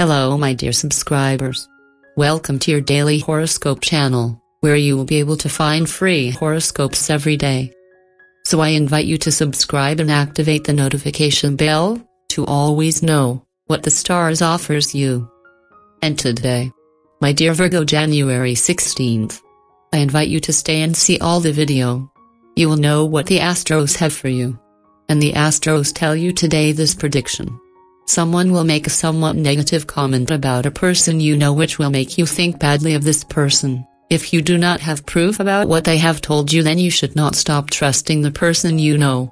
Hello, my dear subscribers. Welcome to your daily horoscope channel, where you will be able to find free horoscopes every day. So I invite you to subscribe and activate the notification bell to always know what the stars offers you. And today, my dear Virgo January 16th, I invite you to stay and see all the video. You will know what the Astros have for you. And the Astros tell you today this prediction. Someone will make a somewhat negative comment about a person you know which will make you think badly of this person. If you do not have proof about what they have told you then you should not stop trusting the person you know.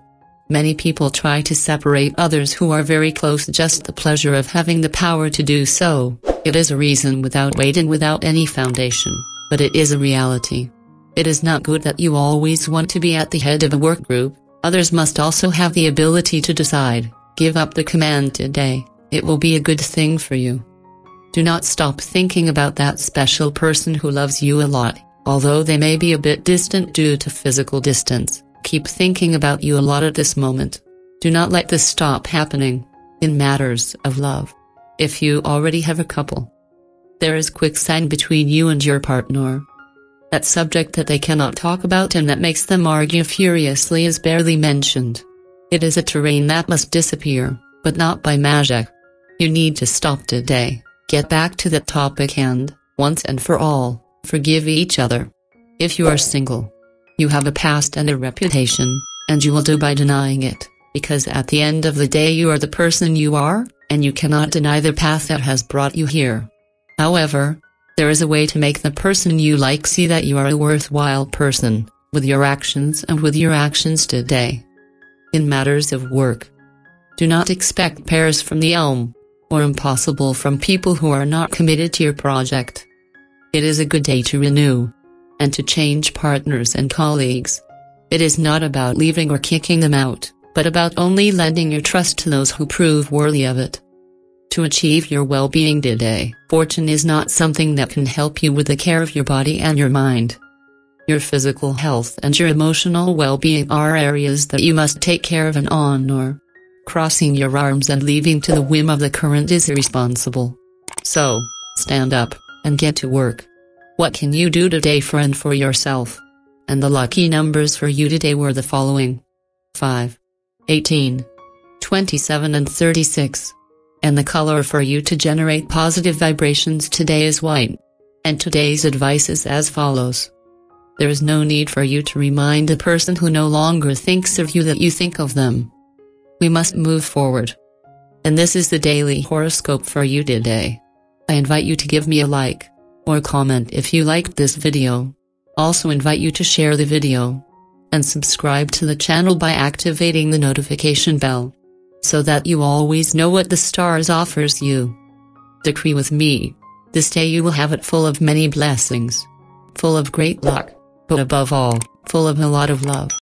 Many people try to separate others who are very close just the pleasure of having the power to do so. It is a reason without weight and without any foundation, but it is a reality. It is not good that you always want to be at the head of a work group, others must also have the ability to decide. Give up the command today, it will be a good thing for you. Do not stop thinking about that special person who loves you a lot, although they may be a bit distant due to physical distance. Keep thinking about you a lot at this moment. Do not let this stop happening. In matters of love. If you already have a couple, there is quicksand between you and your partner. That subject that they cannot talk about and that makes them argue furiously is barely mentioned. It is a terrain that must disappear, but not by magic. You need to stop today, get back to the topic and, once and for all, forgive each other. If you are single, you have a past and a reputation, and you will do by denying it, because at the end of the day you are the person you are, and you cannot deny the path that has brought you here. However, there is a way to make the person you like see that you are a worthwhile person, with your actions and with your actions today in matters of work. Do not expect pears from the elm, or impossible from people who are not committed to your project. It is a good day to renew, and to change partners and colleagues. It is not about leaving or kicking them out, but about only lending your trust to those who prove worthy of it. To achieve your well-being today, fortune is not something that can help you with the care of your body and your mind. Your physical health and your emotional well-being are areas that you must take care of and honor. Crossing your arms and leaving to the whim of the current is irresponsible. So, stand up, and get to work. What can you do today friend for yourself? And the lucky numbers for you today were the following. 5, 18, 27 and 36. And the color for you to generate positive vibrations today is white. And today's advice is as follows. There is no need for you to remind a person who no longer thinks of you that you think of them. We must move forward. And this is the daily horoscope for you today. I invite you to give me a like or comment if you liked this video. Also invite you to share the video and subscribe to the channel by activating the notification bell so that you always know what the stars offers you. Decree with me. This day you will have it full of many blessings, full of great luck but above all, full of a lot of love.